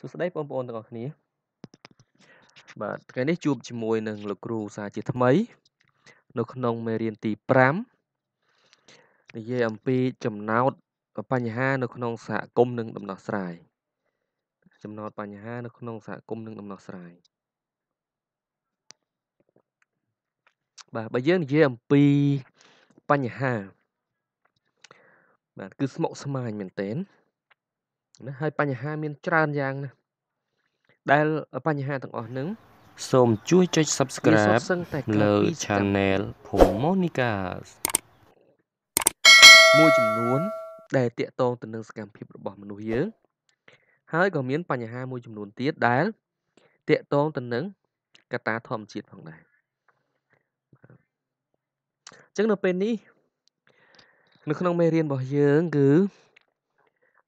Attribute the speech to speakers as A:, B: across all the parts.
A: សួស្តីបងប្អូនទាំងអស់គ្នា បាទថ្ងៃនេះជួបជាមួយនឹងលោកគ្រូសាជាថ្មី នៅក្នុងមេរៀនទី5និយាយអំពីចំណោទបញ្ហានៅក្នុងសហគមន៍និងដំណោះស្រាយចំណោទបញ្ហានៅក្នុងសហគមន៍និងដំណោះស្រាយបាទបើយើងនិយាយអំពីបញ្ហាបាទគឺស្មុគស្មាញមែនទែន ណាហើយបញ្ហាមានច្រើនយ៉ាងណាដែលបញ្ហាទាំងអស់ហ្នឹង
B: សូមជួយចុច Subscribe លើ Channel ភូមិ Monica
A: មួយចំនួន ដែលតាក់ទងទៅនឹងសកម្មភាពរបស់មនុស្សយើងហើយក៏មានបញ្ហាមួយចំនួនទៀតដែលតាក់ទងទៅនឹងកត្តាធម្មជាតិផងដែរអញ្ចឹងនៅពេលនេះនៅក្នុងមេរៀនរបស់យើងគឺ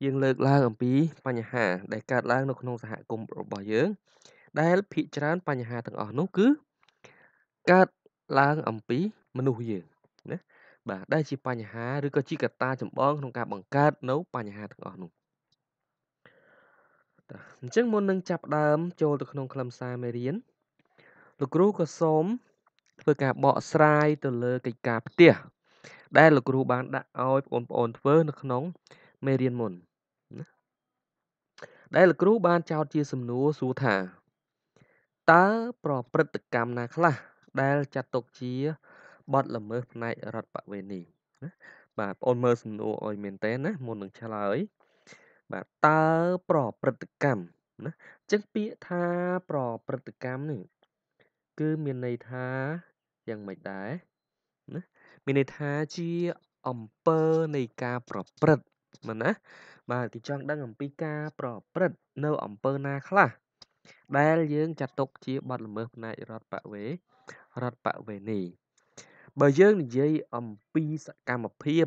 A: យើងលើកឡើងអំពីបញ្ហាដែលកើតឡើងនៅក្នុងសហគមន៍របស់យើង ដែលភាគច្រើនបញ្ហាទាំងអស់នោះគឺកើតឡើងអំពីមនុស្សយើងណាបាទដែលជាបញ្ហាឬក៏ជាកត្តាចម្បងក្នុងការបង្កើតនៅបញ្ហាទាំងអស់នោះអញ្ចឹងមុននឹងចាប់ដើមចូលទៅក្នុងខ្លឹមសារមេរៀនលោកគ្រូក៏សូមធ្វើការបកស្រាយទៅលើកិច្ចការផ្ទះដែលលោកគ្រូបានដាក់ឲ្យបងប្អូនធ្វើនៅក្នុងមេរៀនមុនណា ដែលលោកគ្រូបានចោទជាសំណួរសួរថាតើប្រព្រឹត្តកម្មណាខ្លះដែលចាត់ទុកជាបទល្មើសផ្នែករដ្ឋបវេនីណាបាទបងមើលសំណួរឲ្យមែនតើណាមុននឹងឆ្លើយបាទតើប្រព្រឹត្តកម្មណាអញ្ចឹងពាក្យថាប្រព្រឹត្តកម្មនេះគឺមានន័យថាយ៉ាងម៉េចដែរណាមានន័យថាជាអំពើនៃការប្រព្រឹត្តមែនណា បាទទីចង់ដឹងអំពីការប្រព្រឹត្តនៅអំពើណាខ្លះដែលយើងចាត់ទុកជាបទល្មើសផ្នែករដ្ឋបវេរដ្ឋបវេនីបើយើងនិយាយអំពីសកម្មភាព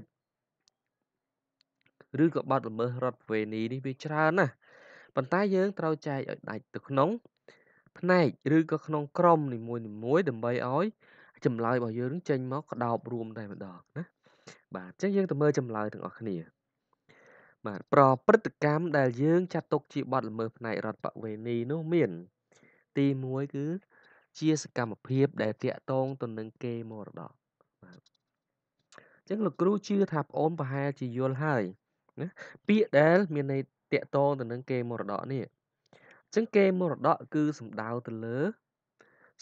A: ឬក៏បទល្មើសរដ្ឋបវេនីនេះវាច្រើនណាស់ប៉ុន្តែយើងត្រូវចែកឲ្យដាច់ទៅក្នុង ផ្នែកឬក៏ក្នុងក្រុមនីមួយៗដើម្បីឲ្យចម្លើយរបស់យើងចេញមកក្តោបរួមតែម្ដងណាបាទអញ្ចឹងយើងទៅមើលចម្លើយទាំងអស់គ្នា បាទប្រព្រឹត្តកម្មដែលយើងចាត់ទុកជាបទល្មើសផ្នែករដ្ឋបវេនីនោះមាន ទី1គឺជាសកម្មភាពដែលតាក់ទងទៅនឹងគេមរតកបាទអញ្ចឹងលោកគ្រូជឿថាប្អូនប្រហែលជាយល់ហើយណាពាក្យដែលមានន័យតាក់ទងទៅនឹងគេមរតកនេះអញ្ចឹងគេមរតកគឺសំដៅទៅលើ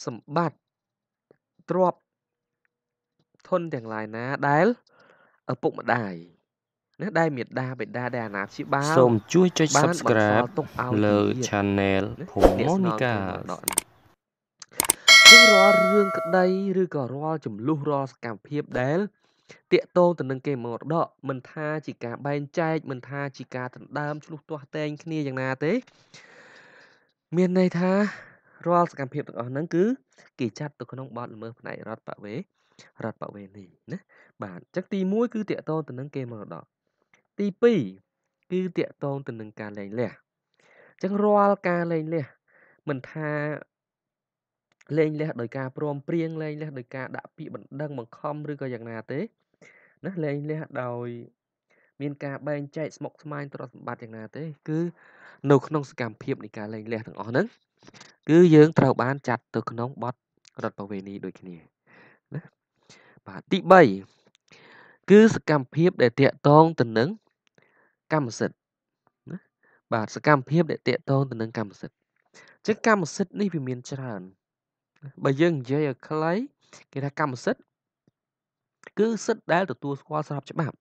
A: សម្បត្តិទ្រព្យធនទាំងឡាយណាដែលឪពុកម្ដាយ ណាដែលមេដាបេដាដែលអាណាព្យាបាល
B: សូមជួយចុច Subscribe លើ Channel ភូមិ Monica
A: ជាងរាល់រឿងក្តីឬក៏រាល់ចំនួនរាល់សកម្មភាពដែលតាកតងទៅនឹងគេមរតកមិនថាជាការបែងចែកមិនថាជាការដណ្ដើមឆ្លោះទាស់តែងគ្នាយ៉ាងណាទេ មានន័យថារាល់សកម្មភាពទាំងអស់ហ្នឹងគឺគេចាត់ទៅក្នុងបទល្មើសផ្នែករដ្ឋបវេរដ្ឋបវេនីណាបាទអញ្ចឹងទី1គឺតាកតងទៅនឹងគេមរតក ទី2គឺតាកតងទៅនឹងការលែងលះអញ្ចឹងរាល់ការលែងលះមិនថាលែងលះដោយការព្រមព្រៀងលែងលះដោយការដាក់ពាក្យបណ្ដឹងបង្ខំឬក៏យ៉ាងណាទេណាលែងលះដោយមានការបែងចែកស្មុកស្មាញទ្រព្យសម្បត្តិយ៉ាងណាទេ គឺនៅក្នុងសកម្មភាពនៃការលែងលះទាំងអស់ហ្នឹងគឺយើងត្រូវបានចាត់ទៅក្នុងបទរដ្ឋបវេនីដូចគ្នាណាបាទទី3គឺសកម្មភាពដែលតាក់ទងទៅនឹង កម្មសិទ្ធិណាបាទសកម្មភាពដែលតាក់ទងទៅនឹងកម្មសិទ្ធិអញ្ចឹងកម្មសិទ្ធិនេះវាមានច្រើនបើយើងនិយាយឲ្យខ្លីគេថាកម្មសិទ្ធិគឺសិទ្ធិដែលទទួលស្គាល់ស្របច្បាប់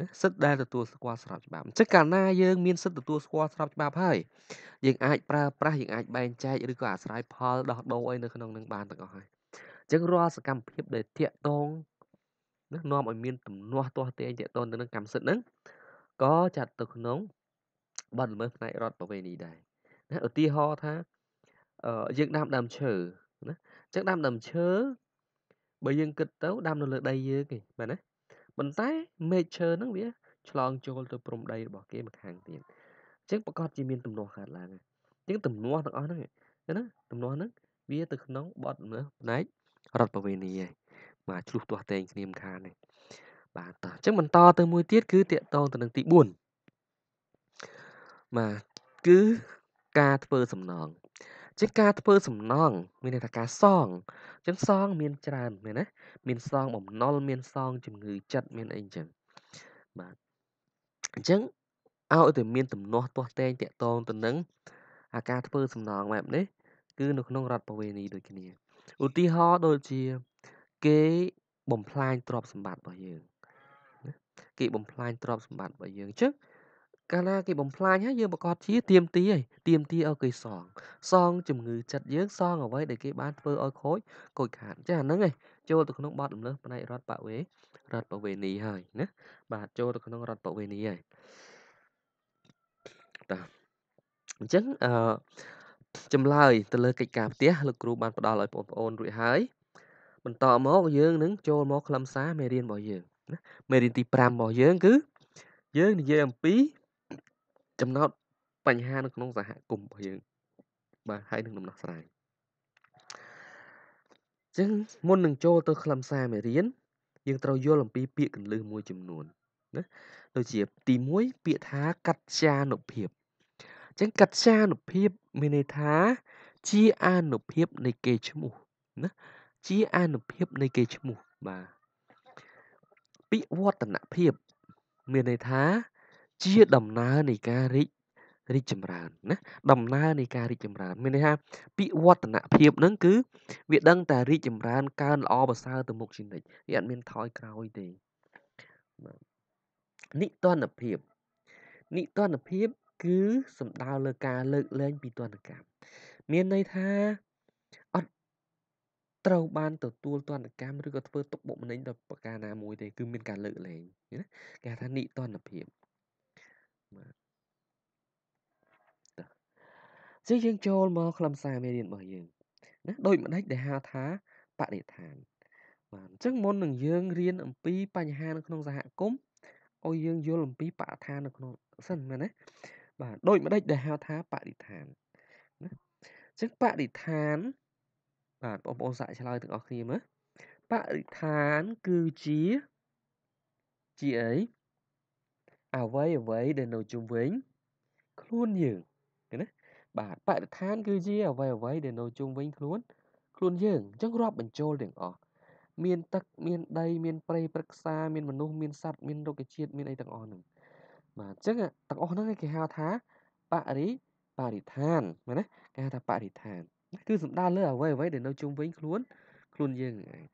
A: ណាសិទ្ធិដែលទទួលស្គាល់ស្របច្បាប់អញ្ចឹងកាលណាយើងមានសិទ្ធិទទួលស្គាល់ស្របច្បាប់ហើយយើងអាចប្រើប្រាស់យើងអាចបែងចែកឬក៏អាស្រ័យផលដោះដូរអីនៅក្នុងនឹងបានទាំងអស់ហើយអញ្ចឹងរាល់សកម្មភាពដែលតាក់ទង ណានាំឲ្យមានទំនាស់ទាស់ទែងតាក់ទងទៅនឹងកម្មសិទ្ធិហ្នឹងក៏ចាត់ទៅក្នុងបទល្មើសផ្នែករដ្ឋប្រវេណីដែរណាឧទាហរណ៍ថាយើងដាំដើមឈើណាអញ្ចឹងដាំដើមឈើបើយើងគិតទៅដាំនៅលើដីយើងឯងបាទណាប៉ុន្តែមែកឈើហ្នឹងវាឆ្លងចូលទៅព្រំដីរបស់គេម្ខាងទៀតអញ្ចឹងប្រកាសជាមានទំនាស់កើតឡើងអញ្ចឹងទំនាស់ទាំងអស់ហ្នឹងណាទំនាស់ហ្នឹងវាទៅក្នុងបទមើលផ្នែករដ្ឋប្រវេណីឯង បាទឆ្លុះទាស់តែងគ្នាម្ខាងនេះបាទតោះអញ្ចឹងបន្តទៅមួយទៀតគឺតកតងទៅនឹងទី4បាទគឺការធ្វើសំណងជាការធ្វើសំណងមានន័យថាការសងអញ្ចឹងសងមានច្រើនមែនណាមានសងបំណុលមានសងជំងឺចិត្តមានអីអញ្ចឹងបាទអញ្ចឹងឲ្យតែមានទំនាស់ទាស់តែងតាក់ទងទៅនឹងអាការធ្វើសំណងបែបនេះគឺនៅក្នុងរដ្ឋប្រវេណីដូចគ្នាឧទាហរណ៍ដូចជា គេបំផ្លាញទ្រព្យសម្បត្តិរបស់យើងណាគេបំផ្លាញទ្រព្យសម្បត្តិរបស់យើងអញ្ចឹងកាលណាគេបំផ្លាញហើយយើងប្រកាសជាទៀមទីហើយទៀមទីឲ្យគេសង សងជំងឺចិត្តយើងសងអ្វីដែលគេបានធ្វើឲ្យខូចខូចខាតចាអាហ្នឹងឯងចូលទៅក្នុងបទល្មើសផ្នែករដ្ឋបវេរដ្ឋបវេនីហើយណាបាទចូលទៅក្នុងរដ្ឋបវេនីហើយតាអញ្ចឹងអឺចម្លើយទៅលើកិច្ចការផ្ទះលោកគ្រូបានផ្ដល់ឲ្យបងប្អូនរួចហើយ បន្តមកយើងនឹងចូលមកខ្លឹមសារមេរៀនរបស់យើងណាមេរៀនទី5របស់យើងគឺ យើងនិយាយអំពីចំណោទបញ្ហានៅក្នុងសហគមន៍របស់យើងបាទហើយនឹងដំណោះស្រាយអញ្ចឹងមុននឹងចូលទៅខ្លឹមសារមេរៀនយើងត្រូវយល់អំពីពាក្យកន្លឹះមួយចំនួនណាដូចជាទី1ពាក្យថាកត្យានុភាពអញ្ចឹងកត្យានុភាពមានន័យថាជាអានុភាពនៃគេឈ្មោះណា ជាអានុភាពនៃគេឈ្មោះបាទពាក្យវឌ្ឍនភាព មានន័យថា ជាដំណើរនៃការរីករីកចម្រើនណាដំណើរនៃការរីកចម្រើន មានន័យថាពាក្យវឌ្ឍនភាពហ្នឹងគឺ វាដឹងតែរីកចម្រើនកើនល្អប្រសើរទៅមុខជានិច្ចវាអត់មានថយក្រោយទេបាទនិតនភាពនិតនភាព គឺសំដៅលើការលើកលែងពីទណ្ឌកម្មមានន័យថាអត់ ត្រូវបានទទួលទណ្ឌកម្មឬក៏ធ្វើទុកបុកម្នេញដល់ប្រការណាមួយទេគឺមានការលើកលែងណាគេហៅថានិតនភាពបាទចឹងយើងចូលមកខ្លឹមសារមេរៀនរបស់យើងណាដូចម្ដេចដែលហៅថាបរិស្ថានបាទអញ្ចឹងមុននឹងយើងរៀនអំពីបញ្ហានៅក្នុងសហគមន៍ឲ្យយើងយល់អំពីបរិស្ថាននៅក្នុងសិនមែនទេបាទដូចម្ដេចដែលហៅថាបរិស្ថានណាអញ្ចឹងបរិស្ថាន បាទបងប្អូនសាកឆ្លើយទាំងអស់គ្នាមើលបរិស្ថានគឺជាជាអីអ្វីអ្វីដែលនៅជុំវិញខ្លួនយើងឃើញណាបាទបរិស្ថានគឺជាអ្វីអ្វីដែលនៅជុំវិញខ្លួនខ្លួនយើងអញ្ចឹងរាប់បញ្ចូលទាំងអស់មានទឹកមានដីមានព្រៃព្រឹក្សាមានមនុស្សមានសត្វមានរុក្ខជាតិមានអីទាំងអស់ហ្នឹងបាទអញ្ចឹងទាំងអស់ហ្នឹងគេហៅថាបរិបរិស្ថានមែនទេគេហៅថាបរិស្ថាន គឺសំដៅលើអ្វីអ្វីដែលនៅជុំវិញខ្លួនខ្លួនយើងឯង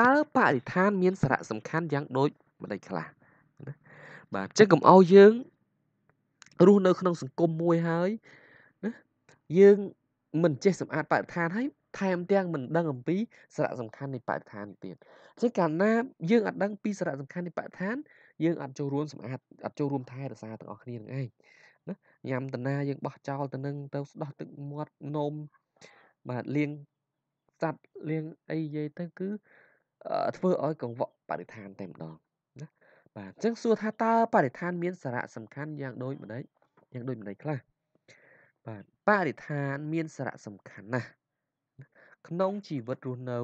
A: តើបរិស្ថានមានសារៈសំខាន់យ៉ាងដូចម្ដេចខ្លះណាបាទអញ្ចឹងកុំឲ្យយើងរស់នៅក្នុងសង្គមមួយហើយយើងមិនចេះសម្អាតបរិស្ថានហើយថែមទាំងមិនដឹងអំពីសារៈសំខាន់នៃបរិស្ថានទៀតអញ្ចឹងកាលណាយើងអត់ដឹងពីសារៈសំខាន់នៃបរិស្ថានយើងអត់ចូលរួមសម្អាតអត់ចូលរួមថែរក្សាទាំងអស់គ្នានឹងឯងណាញ៉ាំតាណាយើងបោះចោលទៅនឹងទៅស្ដោះទឹកមាត់នំ បាទលាងសัตว์លាងអីនិយាយទៅគឺធ្វើឲ្យកង្វក់បរិស្ថានតែម្ដងណាបាទអញ្ចឹងសួរថាតើបរិស្ថានមានសារៈសំខាន់យ៉ាងដូចម្ដេចយ៉ាងដូចម្ដេចខ្លះបាទបរិស្ថានមានសារៈសំខាន់ណាស់ក្នុងជីវិតរស់នៅ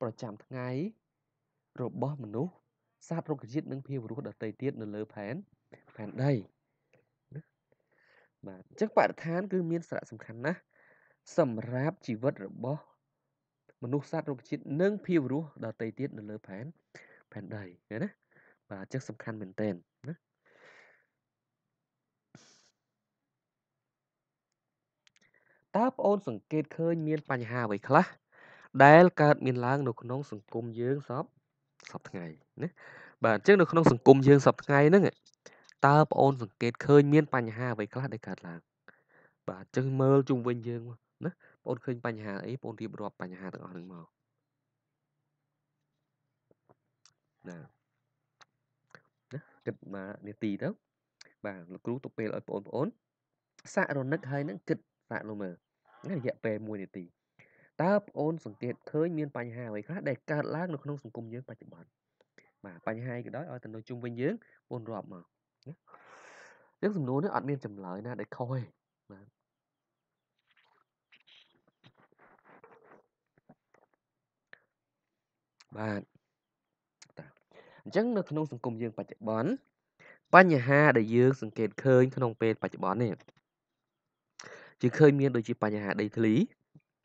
A: ប្រចាំថ្ងៃរបស់មនុស្សសត្វរុក្ខជាតិនិងភាវរស់ដទៃទៀតនៅលើផែនផែនដីណាបាទអញ្ចឹងបរិស្ថានគឺមានសារៈសំខាន់ណាស់ សម្រាប់ជីវិតរបស់មនុស្សសត្វរុក្ខជាតិនិងភាវរស់ដទៃទៀតនៅលើផែនផែនដីណាបាទអញ្ចឹងសំខាន់មែនទែនណាតើប្អូនសង្កេតឃើញមានបញ្ហាអ្វីខ្លះដែលកើតមានឡើងនៅក្នុងសង្គមយើងសពសពថ្ងៃណាបាទអញ្ចឹងនៅក្នុងសង្គមយើងសពថ្ងៃហ្នឹងតើប្អូនសង្កេតឃើញមានបញ្ហាអ្វីខ្លះដែលកើតឡើងបាទអញ្ចឹងមើលជុំវិញយើង ណាបងឃើញបញ្ហាអីបងរៀបរាប់បញ្ហាទាំងអស់ហ្នឹងមកណាណាគិតមកនាទីទៅបាទលោកគ្រូទុកពេលឲ្យបងប្អូនសាករនឹកហើយនឹងគិតសាកនោះមើលរយៈពេល1នាទីតើប្អូនសង្កេតឃើញមានបញ្ហាអ្វីខ្លះដែលកើតឡើងនៅក្នុងសង្គមយើងបច្ចុប្បន្នបាទបញ្ហាអីក៏ដោយឲ្យទៅនៅជុំវិញយើងបងរាប់មកណាអញ្ចឹងសំណួរនេះអត់មានចម្លើយណាដែលខុសទេបាទ បាទតាអញ្ចឹងនៅក្នុងសង្គមយើងបច្ចុប្បន្នបញ្ហាដែលយើងសង្កេតឃើញក្នុងពេលបច្ចុប្បន្ននេះយើងឃើញមានដូចជាបញ្ហាដីធ្លី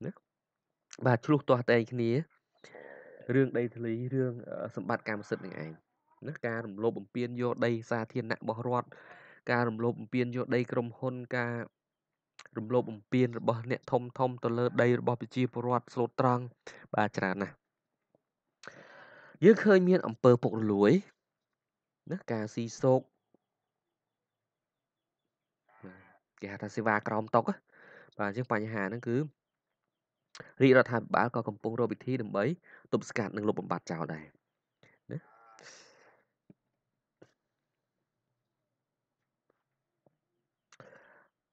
A: ណាបាទឆ្លោះទាស់តែងគ្នារឿងដីធ្លីរឿងសម្បត្តិកម្មសិទ្ធិនឹងឯងណាការរំលោភបំពានយកដីសាធារណៈរបស់រដ្ឋការរំលោភបំពានយកដីក្រុមហ៊ុនការរំលោភបំពានរបស់អ្នកធំធំទៅលើដីរបស់ប្រជាពលរដ្ឋស្លូតត្រង់បាទច្រើនណាស់ យើងឃើញមានអំពើពុករលួយណាការស៊ីសោកគេហៅថាសេវាក្រោមតុកបាទអញ្ចឹងបញ្ហាហ្នឹងគឺរាជរដ្ឋាភិបាលក៏កំពុងរកវិធីដើម្បីទប់ស្កាត់និងលុបបំបាត់ចោលដែរណា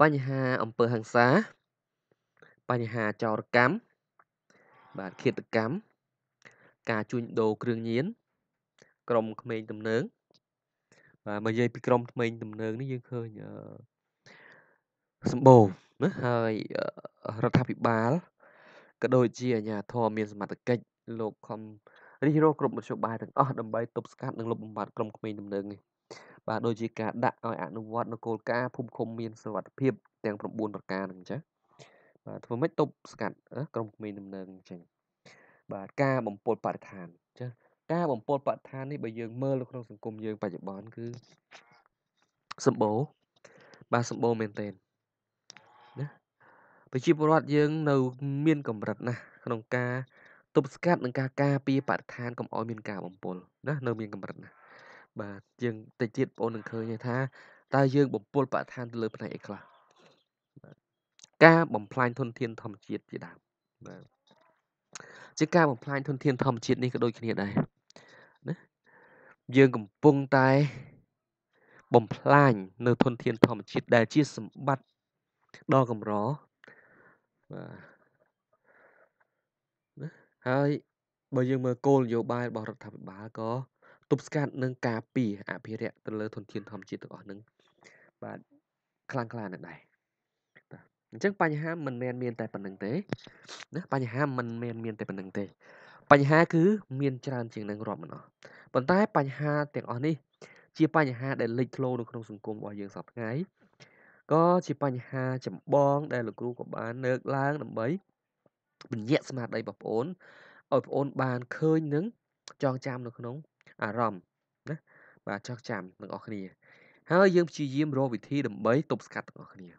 A: បញ្ហាអំពើហិង្សាបញ្ហាចោរកម្មបាទឃាតកម្ម ការជួញដូរគ្រឿងញៀនក្រុមក្មេងទំនើងបាទមកនិយាយពីក្រុមក្មេងទំនើងនេះយើងឃើញសម្បូរណាហើយរដ្ឋាភិបាលក៏ដូចជាអាជ្ញាធរមានសមត្ថកិច្ចលោកខំរិះរោគ្រប់មធ្យោបាយទាំងអស់ដើម្បីទប់ស្កាត់និងលុបបំបាត់ក្រុមក្មេងទំនើងនេះបាទដូចជាការដាក់ឲ្យអនុវត្តនូវគោលការណ៍ភូមិឃុំមានសុវត្ថិភាពទាំង9ប្រការហ្នឹងអញ្ចឹងបាទធ្វើម៉េចទប់ស្កាត់ក្រុមក្មេងទំនើងអញ្ចឹង បាទការបំពុលបរិស្ថានអញ្ចឹងការបំពុលបរិស្ថាននេះបើយើងមើលនៅក្នុងសង្គមយើងបច្ចុប្បន្នគឺសម្បូរបាទសម្បូរមែនទែនប្រជាពលរដ្ឋយើងនៅមានកម្រិតណាស់ក្នុងការទប់ស្កាត់និងការការពារបរិស្ថានកុំឲ្យមានការបំពុលណានៅមានកម្រិតណាស់បាទយើងតិចទៀតបងនឹងឃើញថាតើយើងបំពុលបរិស្ថានទៅលើផ្នែកអីខ្លះការបំផ្លាញធនធានធម្មជាតិជាដើមបាទ ជាការបំផ្លាញធនធានធម្មជាតិនេះក៏ដូចគ្នាដែរណាយើងកំពុងតែបំផ្លាញនៅធនធានធម្មជាតិដែលជាសម្បត្តិដ៏កម្របាទណាហើយបើយើងមើលគោលនយោបាយរបស់រដ្ឋាភិបាលក៏ទប់ស្កាត់នឹងការពារអភិរក្សទៅលើធនធានធម្មជាតិទាំងអស់ហ្នឹងបាទខ្លាំងក្លាណាស់ដែរបាទ អញ្ចឹងបញ្ហាមិនមែនមានតែប៉ុណ្្នឹងទេណាបញ្ហាមិនមែនមានតែប៉ុណ្្នឹងទេ បញ្ហាគឺមានច្រើនជាងនឹងរាប់មិនអស់ប៉ុន្តែបញ្ហាទាំងអស់នេះ ជាបញ្ហាដែលលេចធ្លោនៅក្នុងសង្គមរបស់យើងសពថ្ងៃក៏ជាបញ្ហាចម្បងដែលលោកគ្រូក៏បានលើកឡើងដើម្បីបញ្ជាក់ស្មារតីបងប្អូនឲ្យបងប្អូនបានឃើញនឹងចងចាំនៅក្នុងអារម្មណ៍ណាបាទចងចាំទាំងអស់គ្នា ហើយយើងព្យាយាមរកវិធីដើម្បីទប់ស្កាត់ទាំងអស់គ្នា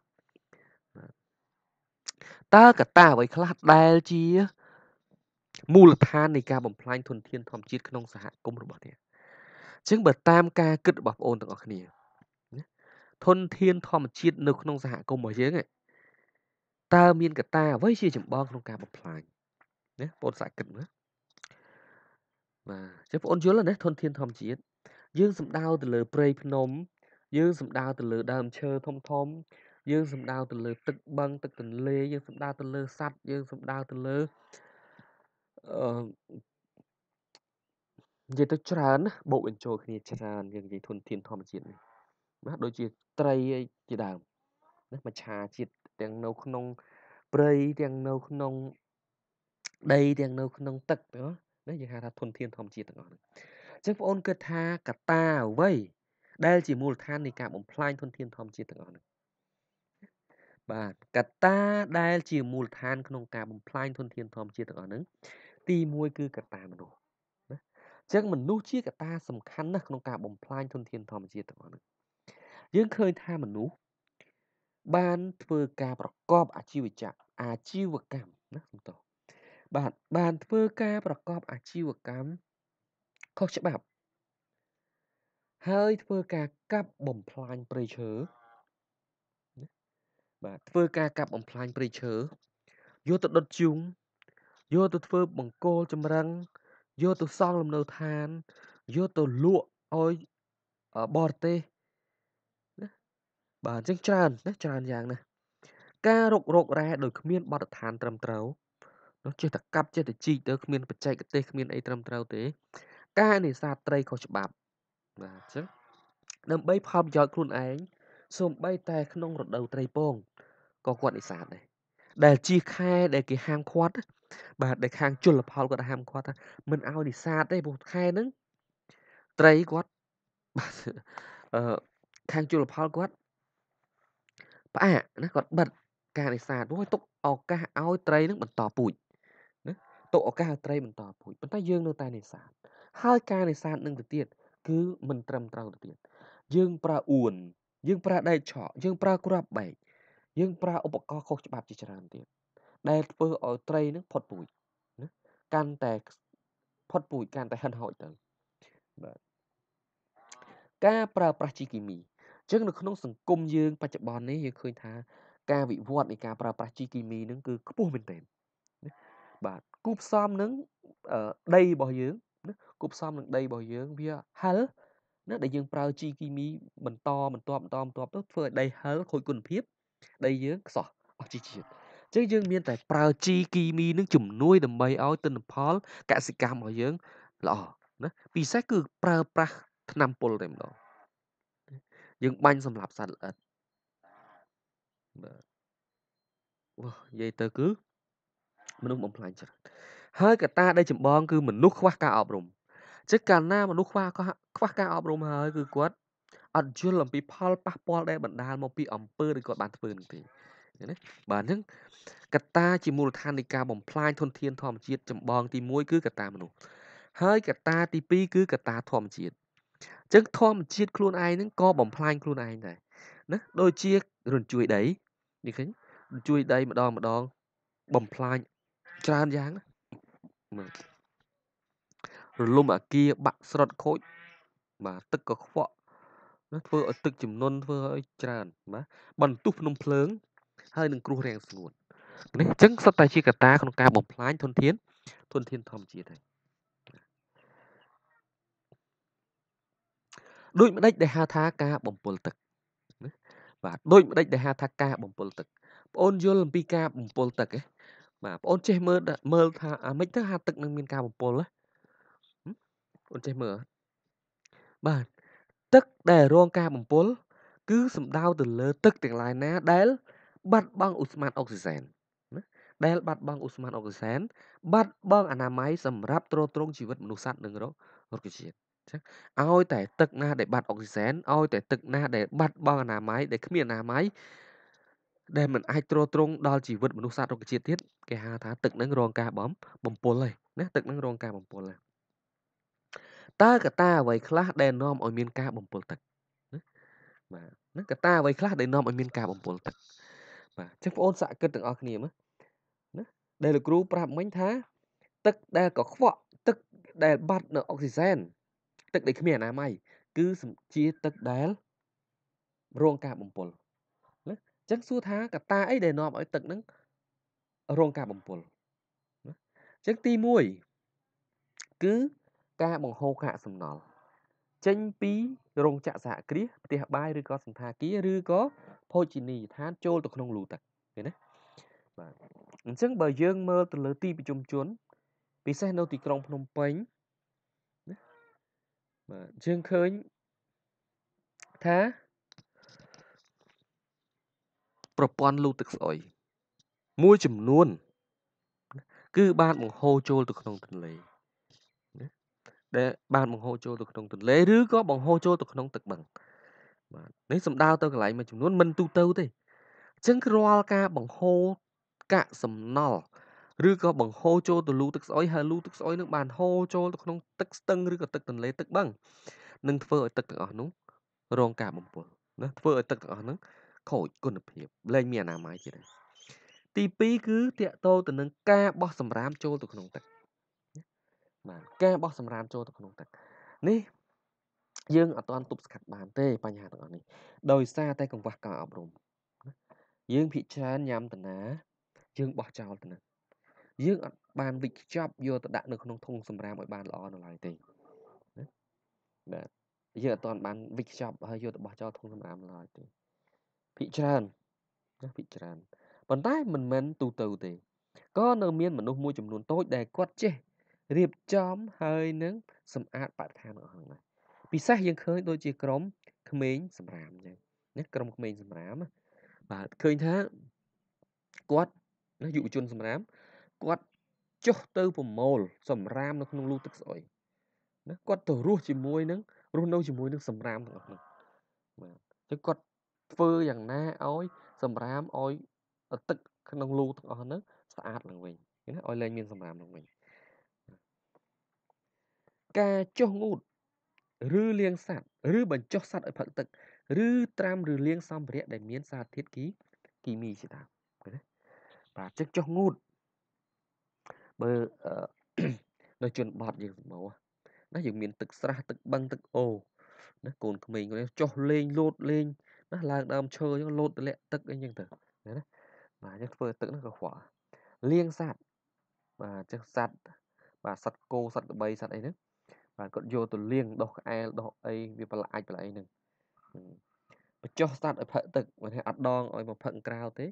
A: តើកត្តាអ្វីខ្លះដែលជាមូលដ្ឋាននៃការបំផ្លាញធនធានធម្មជាតិក្នុងសហគមន៍របស់អ្នកអញ្ចឹងបើតាមការគិតរបស់បងប្អូនទាំងអស់គ្នាធនធានធម្មជាតិនៅក្នុងសហគមន៍របស់យើងតើមានកត្តាអ្វីជាចម្បងក្នុងការបំផ្លាញណាបងសាកគិតមើលបាទចឹងបងយល់ណាធនធានធម្មជាតិយើងសំដៅទៅលើព្រៃភ្នំ យើងសំដៅទៅលើដើមឈើធំធំ យើងសំដៅទៅលើទឹកបឹងទឹកទន្លេយើងសំដៅទៅលើសត្វយើងសំដៅទៅលើអឺនិយាយទៅច្រើនណាបូកបញ្ចូលគ្នាច្រើនយើងនិយាយធនធានធម្មជាតិនេះណាដូចជាត្រីជាដើមណាមច្ឆាជាតិទាំងនៅក្នុងព្រៃទាំងនៅក្នុងដីទាំងនៅក្នុងទឹកណាយើងហៅថាធនធានធម្មជាតិទាំងអស់ហ្នឹងអញ្ចឹងបងអូនគិតថាកត្តាអ្វីដែលជាមូលដ្ឋាននៃការបំផ្លាញធនធានធម្មជាតិទាំងអស់ហ្នឹង បាទកត្តាដែលជាមូលដ្ឋានក្នុងការបំផ្លាញធនធានធម្មជាតិទាំងអស់ហ្នឹងទី1គឺកត្តាមនុស្សណាអញ្ចឹងមនុស្សជាកត្តាសំខាន់ណាស់ក្នុងការបំផ្លាញធនធានធម្មជាតិទាំងអស់ហ្នឹងយើងឃើញថាមនុស្សបានធ្វើការប្រកបអាជីវកម្មអាជីវកម្មណាសំទោសបាទបានធ្វើការប្រកបអាជីវកម្មខុសច្បាប់ហើយធ្វើការកាប់បំផ្លាញព្រៃឈើ បាទធ្វើការកាប់បំផ្លាញព្រៃឈើយកទៅដុតជូងយកទៅធ្វើបង្គោលចម្រឹងយកទៅសង់លំនៅឋានយកទៅលក់ឲ្យបរទេសបាទអញ្ចឹងច្រើនណាច្រើនយ៉ាងណាការរុករករ៉ែដោយគ្មានបទដ្ឋានត្រឹមត្រូវនោះចេះតែកាប់ចេះតែជីកទៅគ្មានបច្ចេកទេសគ្មានអីត្រឹមត្រូវទេ ការនេសាទត្រីខុសច្បាប់បាទអញ្ចឹងដើម្បីផលប្រយោជន៍ខ្លួនឯង សូម្បីតែក្នុងរដូវត្រីពងក៏គាត់នេសាទដែរដែលជាខែដែលគេហាមឃាត់បាទដែលខាងជលផលគាត់ហាមឃាត់ថាមិនឲ្យនេសាទទេព្រោះខែហ្នឹងត្រីគាត់បាទអឺខាងជលផលគាត់ផ្អាកណាគាត់បិទការនេសាទព្រោះទុកឱកាសឲ្យត្រីនឹងបន្តពូជណាទុកឱកាសឲ្យត្រីបន្តពូជប៉ុន្តែយើងនៅតែនេសាទហើយការនេសាទនឹងទៅទៀតគឺមិនត្រឹមត្រូវទៅទៀតយើងប្រើអួន យើងប្រើដែកឆក់យើងប្រើគ្រាប់បែកយើងប្រើឧបករណ៍ខុសច្បាប់ជាច្រើនទៀតដែលធ្វើឲ្យត្រីនឹងផុតពូជណាកាន់តែផុតពូជកាន់តែហិនហោចទៅបាទការប្រើប្រាស់ជីគីមីអញ្ចឹងនៅក្នុងសង្គមយើងបច្ចុប្បន្ននេះយើងឃើញថាការវិវត្តនៃការប្រើប្រាស់ជីគីមីនឹងគឺខ្ពស់មែនទែនបាទគូផ្សំនឹងដីរបស់យើងណាគូផ្សំនឹងដីរបស់យើងវាហិល ណាដែលយើងប្រើជីគីមីបន្តបន្តបន្តបន្តទៅធ្វើឲ្យដីហិលខូចគុណភាពដីយើងខ្សោះអស់ជីជាតិអញ្ចឹងយើងមានតែប្រើជីគីមីនឹងជំនួយដើម្បីឲ្យទិន្នផលកសិកម្មរបស់យើងល្អណាពិសេសគឺប្រើប្រាស់ថ្នាំពុលតែម្ដងយើងបាញ់សម្រាប់សត្វល្អិតបាទវ៉ានិយាយទៅគឺមនុស្សបំផ្លាញច្រើនហើយកត្តាដែលចម្បងគឺមនុស្សខ្វះការអប់រំចឹងកាលណាមនុស្សខ្វះ ខ្វះការអប់រំហើយគឺគាត់អត់យល់អំពីផលប៉ះពាល់ដែលបណ្ដាលមកពីអំពើដែលគាត់បានធ្វើនឹងទេណាបាទអញ្ចឹងកត្តាជាមូលដ្ឋាននៃការបំផ្លាញធនធានធម្មជាតិចម្បងទី1គឺកត្តាមនុស្សហើយកត្តាទី2គឺកត្តាធម្មជាតិអញ្ចឹងធម្មជាតិខ្លួនឯងហ្នឹងក៏បំផ្លាញខ្លួនឯងដែរណាដូចជារញ្ជួយដីនេះឃើញរញ្ជួយដីម្ដងម្ដងបំផ្លាញច្រើនយ៉ាងមើលរលំអាគារបាក់ស្រុតខូច បាទទឹកក៏ខ្វក់ណាធ្វើឲ្យទឹកចំនួនធ្វើឲ្យច្រើនបាទបន្ទុះភ្នំភ្លើងហើយនឹងគ្រោះរាំងស្ងួតនេះអញ្ចឹងសុទ្ធតែជាកត្តាក្នុងការបំផ្លាញធនធានធនធានធម្មជាតិហើយដូចម្ដេចដែលហៅថាការបំពុលទឹកណាបាទដូចម្ដេចដែលហៅថាការបំពុលទឹកបងអូនយល់អំពីការបំពុលទឹកទេបាទបងអូនចេះមើលមើលថាអាម៉េចទៅហាទឹកនឹងមានការបំពុលណាអូនចេះមើល បាទទឹកដែលរងការបំពុលគឺសំដៅទៅលើទឹកទាំងឡាយណាដែល បាត់បង់ឧស្ម័នអុកស៊ីសែនណាដែលបាត់បង់ឧស្ម័នអុកស៊ីសែនបាត់បង់អនាម័យសម្រាប់ទ្រទ្រង់ជីវិតមនុស្សសត្វនិងរុក្ខជាតិចឹងឲ្យតែទឹកណាដែលបាត់អុកស៊ីសែនឲ្យតែទឹកណាដែលបាត់បង់អនាម័យដែលគ្មានអនាម័យដែលមិនអាចទ្រទ្រង់ដល់ជីវិតមនុស្សសត្វរុក្ខជាតិទៀតគេហៅថាទឹកនឹងរងការបំបំពុលហើយណាទឹកនឹងរងការបំពុលហើយ តើកត្តាអ្វីខ្លះដែលនាំឲ្យមានការបំពុលទឹកណាបាទហ្នឹងកត្តាអ្វីខ្លះដែលនាំឲ្យមានការបំពុលទឹកបាទចឹងបងអូនសាកគិតទាំងអស់គ្នាមើលណាដែលលោកគ្រូប្រាប់មិញថា ទឹកដែលកខ្វក់ទឹកដែលបាត់នៅអុកស៊ីសែនទឹកដែលគ្មានអនាម័យគឺជាទឹកដែលរងការបំពុលណាចឹងសួរថាកត្តាអីដែលនាំឲ្យទឹកហ្នឹងរងការបំពុលណាចឹងទី1គឺ ការបង្ហូរកាកសំណល់ចេញពីរោងចក្រសហគ្រាសផ្ទះបាយឬក៏សន្តាគារឬក៏ភោជនីយដ្ឋានចូលទៅក្នុងលូទឹកឃើញទេបាទអញ្ចឹងបើយើងមើលទៅលើទីប្រជុំជនពិសេសនៅទីក្រុងភ្នំពេញណាបាទយើងឃើញថាប្រព័ន្ធលូទឹកស្អុយមួយចំនួន គឺបានបង្ហូរចូលទៅក្នុងទន្លេ ដែលបានបង្ហូរចូលទៅក្នុងទន្លេឬក៏បង្ហូរចូលទៅក្នុងទឹកបឹងបាទនេះសំដៅទៅកន្លែងមួយចំនួនមិនទូទៅទេអញ្ចឹងរាល់ការបង្ហូរកាក់សំណល់ឬក៏បង្ហូរចូលទៅលូទឹកស្អុយហើយលូទឹកស្អុយនឹងបានហូរចូលទៅក្នុងទឹកស្ទឹងឬក៏ទឹកទន្លេទឹកបឹងនឹងធ្វើឲ្យទឹកទាំងអស់នោះរងការបំពុលណាធ្វើឲ្យទឹកទាំងអស់ហ្នឹងខូចគុណភាពលែងមានអនាម័យទៀតទី2គឺតកតោទៅនឹងការបោះសម្រាមចូលទៅក្នុងទឹក បាទការបោះសម្រាមចូលទៅក្នុងទឹកនេះយើងអត់ទាន់ទប់ស្កាត់បានទេបញ្ហាទាំងអស់នេះដោយសារតែកង្វះការអប់រំយើងភិកច្រើនញ៉ាំតាណា យើងបោះចោលទៅនឹងយើងអត់បានវិកខ្ចប់យកទៅដាក់នៅក្នុងធុងសម្រាមឲ្យបានល្អនៅឡើយទេណាបាទយើងអត់ទាន់បានវិកខ្ចប់ហើយយកទៅបោះចោលធុងសម្រាមឡើយទេភិកច្រើនណាភិកច្រើនប៉ុន្តែមិនមែនទូទៅទេក៏នៅមានមនុស្សមួយចំនួនតូចដែលគាត់ចេះ រៀបចំហើយនឹងសម្អាតបរិស្ថានរបស់ហ្នឹងដែរពិសេសយើងឃើញដូចជាក្រុមក្មេងសម្រាមអញ្ចឹងណាក្រុមក្មេងសម្រាមបាទឃើញថាគាត់ណាយុវជនសម្រាមគាត់ចុះទៅប្រមូលសម្រាមនៅក្នុងលូទឹកស្អុយណាគាត់ទៅរស់ជាមួយនឹងរស់នៅជាមួយនឹងសម្រាមទាំងអស់ហ្នឹងបាទអញ្ចឹងគាត់ធ្វើយ៉ាងណាឲ្យសម្រាមឲ្យទឹកក្នុងលូទាំងអស់ហ្នឹងស្អាតឡើងវិញណាឲ្យលែងមានសម្រាមឡើងវិញ ការចុះងូតឬលាងសត្វឬបញ្ចុះសត្វឲ្យផឹកទឹកឬត្រាំឬលាងសម្ភារៈដែលមានសារធាតុគីគីមីជាដើមណាបាទចឹកចុះងូតបើនៅជនបទយើងមកណាយើងមានទឹកស្រះទឹកបឹងទឹកអូណាកូនក្មេងគាត់ចុះលេងលោតលេងណាឡើងដើមឈើអញ្ចឹងលោតទម្លាក់ទឹកអីចឹងទៅណាបាទអញ្ចឹងធ្វើទឹកហ្នឹងក៏ខ្វល់លាងសត្វបាទអញ្ចឹងសត្វបាទសត្វគោសត្វក្របីសត្វអីហ្នឹង បាទគាត់យកទៅលាងដោះក្អែលដោះអីវាប្រឡាច់ប្រឡាអីហ្នឹងបញ្ចុះសត្វឲ្យផឹកទឹកមិនថាអត់ដងឲ្យមកផឹកក្រៅទេ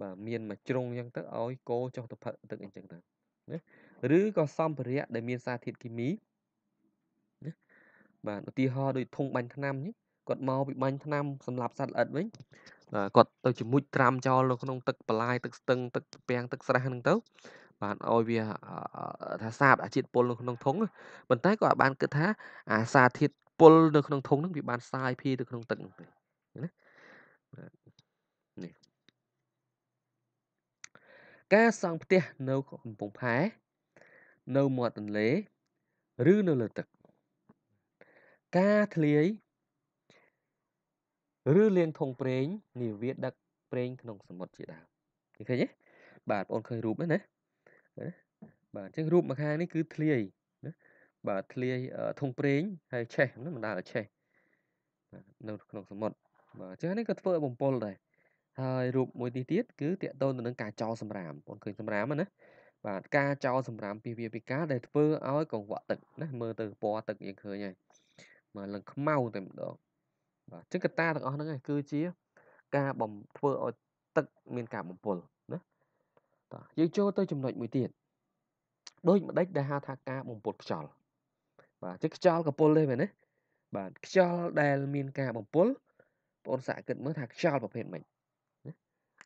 A: បាទមានមួយជ្រុងអញ្ចឹងទៅឲ្យគោចុះទៅផឹកទឹកអញ្ចឹងទៅណាឬក៏សម្ភារៈដែលមានសារធាតុគីមីណាបាទឧទាហរណ៍ដូចធុងបាញ់ថ្នាំនេះគាត់មកពីបាញ់ថ្នាំសម្រាប់សត្វល្អិតវិញគាត់ទៅជាមួយត្រាំចោលនៅក្នុងទឹកបន្លាយទឹកស្ទឹងទឹកពាំងទឹកស្រះហ្នឹងទៅ បានឲ្យវាថាសាបអាជាតិពុលនៅក្នុងធុងប៉ុន្តែក៏បានគិតថាអាសារធាតុពុលនៅក្នុងធុងហ្នឹងវាបានសាយភាយទៅក្នុងទឹកហ្នឹងទៅណានេះការសង់ផ្ទះនៅកំពង់ផែនៅមាត់ទន្លេឬនៅលើទឹក ការធ្លាយឬលាងធុងប្រេងនាវាដឹកប្រេងក្នុងសមុទ្រជាដើមឃើញទេបាទបងឃើញរូបហ្នឹងណា បាទអញ្ចឹងរូបមួយខាងនេះគឺធ្លាយណាបាទធ្លាយធុងប្រេងហើយឆេះហ្នឹងមិនដាល់ឆេះនៅក្នុងសមុទ្របាទអញ្ចឹងនេះក៏ធ្វើឲ្យបំពល់ដែរហើយរូបមួយនេះទៀតគឺតកតូនទៅនឹងការចោលសម្រាមបងឃើញសម្រាមណាបាទការចោលសម្រាមពីវាពីការដែលធ្វើឲ្យកង្វក់ទឹកណាមើលទៅពណ៌ទឹកយើងឃើញហើយមកឡើងខ្មៅតែម្ដងបាទអញ្ចឹងកត្តាទាំងអស់ហ្នឹងគឺជាការបំធ្វើឲ្យទឹកមានការបំពុល ណាតោះយើងចូលទៅចំណុចមួយទៀតដូចម្ដេចដែលហៅថាការបំពុលខ្យល់បាទអញ្ចឹងខ្យល់កពុលទេមែនទេបាទខ្យល់ដែលមានការបំពុលបងអូនសាកគិតមើលថាខ្យល់ប្រភេទម៉េចណា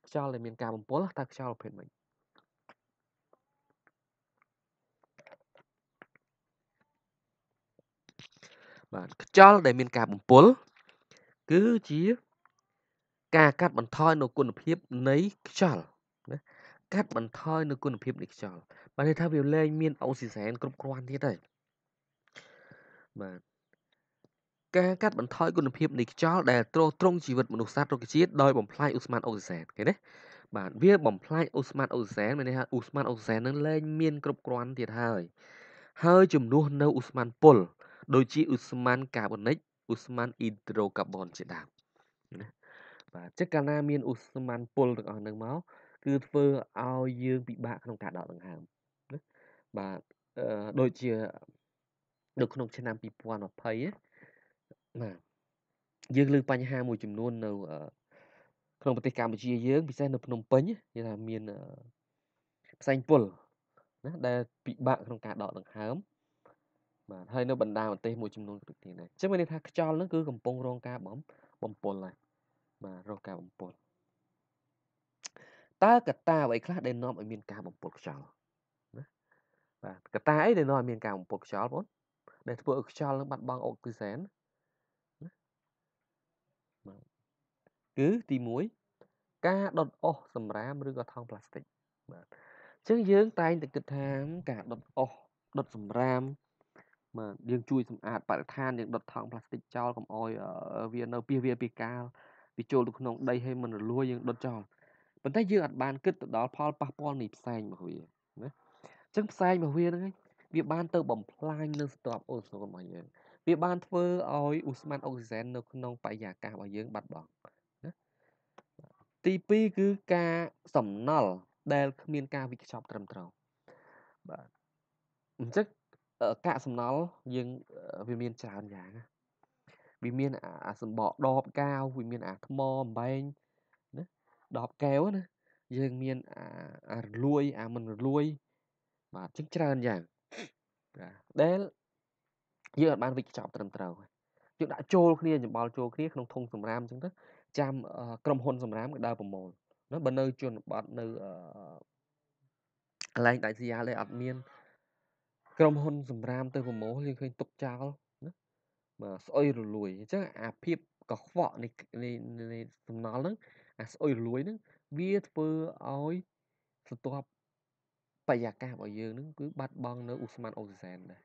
A: ខ្យល់ដែលមានការបំពុលតើខ្យល់ប្រភេទម៉េចបាទខ្យល់ដែលមានការបំពុលគឺជាការកាត់បន្ថយនៅគុណភាពនៃខ្យល់ណា កាត់បន្ថយនៅគុណភាពនៃខ្យល់បានន័យថាវាលែងមានអុកស៊ីសែនគ្រប់គ្រាន់ទៀតហើយបាទការកាត់បន្ថយគុណភាពនៃខ្យល់ដែលទ្រទ្រង់ជីវិតមនុស្សសត្វរុក្ខជាតិដោយបំផ្លាញឧស្ម័នអុកស៊ីសែនឃើញទេបាទវាបំផ្លាញឧស្ម័នអុកស៊ីសែនមានន័យថាឧស្ម័នអុកស៊ីសែននឹងលែងមានគ្រប់គ្រាន់ទៀតហើយហើយជំនួសនៅឧស្ម័នពុលដូចជាឧស្ម័នកាបូនិកឧស្ម័នអ៊ីដ្រូកាបូនជាដើមណាបាទចឹងកាលណាមានឧស្ម័នពុលទាំងអស់ហ្នឹងមក គឺធ្វើឲ្យយើងពិបាកក្នុងការដកដង្ហើមណាបាទដូចជានៅក្នុងឆ្នាំ2020ណាយើងលើកបញ្ហាមួយចំនួននៅក្នុងប្រទេសកម្ពុជាយើងពិសេសនៅភ្នំពេញគេថាមានផ្សែងពុលណាដែលពិបាកក្នុងការដកដង្ហើមបាទហើយនៅបណ្ដាប្រទេសមួយចំនួនទៀតដែរអញ្ចឹងមានន័យថាខ្យល់ហ្នឹងគឺកំពុងរងការបំបំពុលហើយបាទរងការបំពុល តើកត្តាអ្វីខ្លះដែលនាំឲ្យមានការបំពុលខ្យល់ណាបាទកត្តាអីដែលនាំឲ្យមានការបំពុលខ្យល់បងដែលធ្វើឲ្យខ្យល់នឹងបាត់បង់អុកស៊ីសែនណាបាទគឺទី1ការដុតអុសសម្រាមឬក៏ថង់ប្លាស្ទិកបាទអញ្ចឹងយើងតែងតែគិតថាការដុតអុសដុតសម្រាមបាទយើងជួយសម្អាតបរិស្ថានយើងដុតថង់ប្លាស្ទិកចោលកុំអោយវានៅពីវាពីកាលវាចូលទៅក្នុងដីហើយមិនរលួយយើងដុតចោល ប៉ុន្តែយើងអត់បានគិតទៅដល់ផលប៉ះពាល់នៃផ្សែងរបស់វាណាអញ្ចឹងផ្សែងរបស់វាហ្នឹងវាបានទៅបំផ្លាញនៅស្ទាប់អូសូនរបស់យើងវាបានធ្វើឲ្យឧស្ម័នអុកស៊ីសែននៅក្នុងបរិយាកាសរបស់យើងបាត់បង់ណាទី2គឺការសំណល់ដែលគ្មានការវិខ្ចប់ត្រឹមត្រូវបាទអញ្ចឹងកាកសំណល់យើងវាមានច្រើនយ៉ាងណាវាមានអាសម្បកដបកាវវាមានអាថ្មអំបែង ណាដបកែវណាយើងមានអារលួយអាមិនរលួយបាទអញ្ចឹងច្រើនយ៉ាងបាទដែលយើងអត់បានវិកខ្ចប់ត្រឹមត្រូវយើងដាក់ចូលគ្នាចំបល់ចូលគ្នាក្នុងធុងសម្រាមអញ្ចឹងទៅចាំក្រុមហ៊ុនសម្រាមក៏ដើរប្រមូលណាបើនៅជនបទនៅកន្លែងដាច់ស្រយាលឯអត់មានក្រុមហ៊ុនសម្រាមទៅប្រមូលយើងឃើញទុកចោលណាបាទស្អុយរលួយអញ្ចឹងអាភាពកខ្វក់នៃនៃសំណល់ហ្នឹង អាស្អុយរលួយហ្នឹងវាធ្វើឲ្យសន្ទាប់បរិយាកាសរបស់យើងហ្នឹងគឺបាត់បង់នៅឧស្ម័នអុកស៊ីសែនដែរ